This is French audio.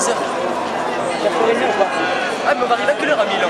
Ah, mais on va arriver à quelle heure à Milan?